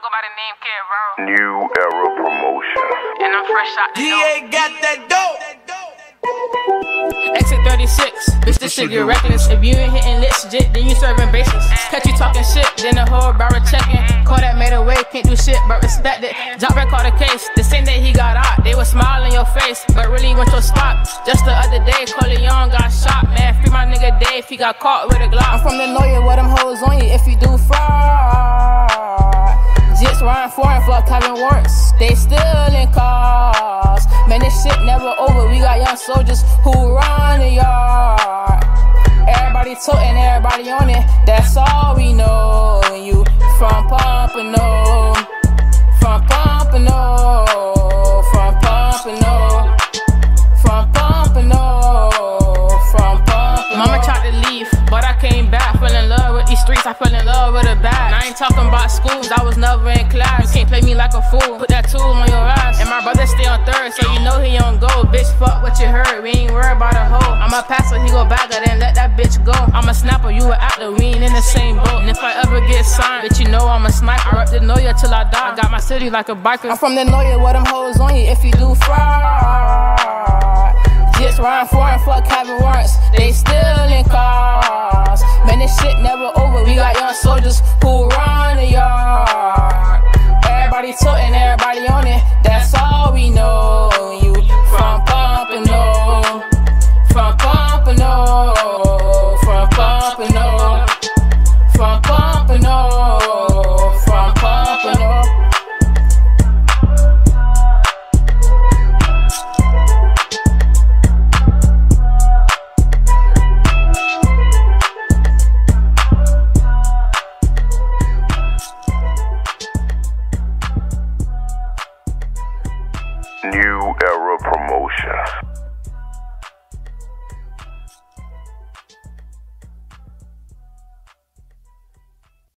go by the name Kid Viral. New Era Promotion. And I'm fresh out the door. DA got that dope. Exit 36, bitch, this shit get reckless. If you ain't hitting lit shit, then you serving bases. Catch you talking shit, then the whole barrel checking. Call that made away, can't do shit, but respect it. Drop back call the case, the same day he got out. They was smiling your face, but really went to spot. Just the other day, Corleone got shot, man. Free my nigga Dave, he got caught with a Glock. I'm from the Noya, where them hoes on you if you do fraud. Run foreign, fuck having warrants. They still in cars. Man, this shit never over. We got young soldiers who run the yard. Everybody toting, everybody on it. That's all we know. You from Pompano, from Pompano, from Pompano, from Pompano, from Pompano. Mama tried to leave, but I came back. Fell in love with these streets. I fell in love ain't talking about schools. I was never in class. You can't play me like a fool. Put that tool on your ass. And my brother stay on third, so you know he on go. Bitch, fuck what you heard. We ain't worried about a hoe. I'm a passer, he go back, then let that bitch go. I'm a snapper, you a actor. We ain't in the same boat. And if I ever get signed, bitch, you know I'm a sniper. I rep the Noya till I die. I got my city like a biker. I'm from the Noya, where them hoes on you if you do fraud. Jits run foreign, fuck having warrants. They still in cars. This shit never over. We got young soldiers who run the yard. New Era Promotion.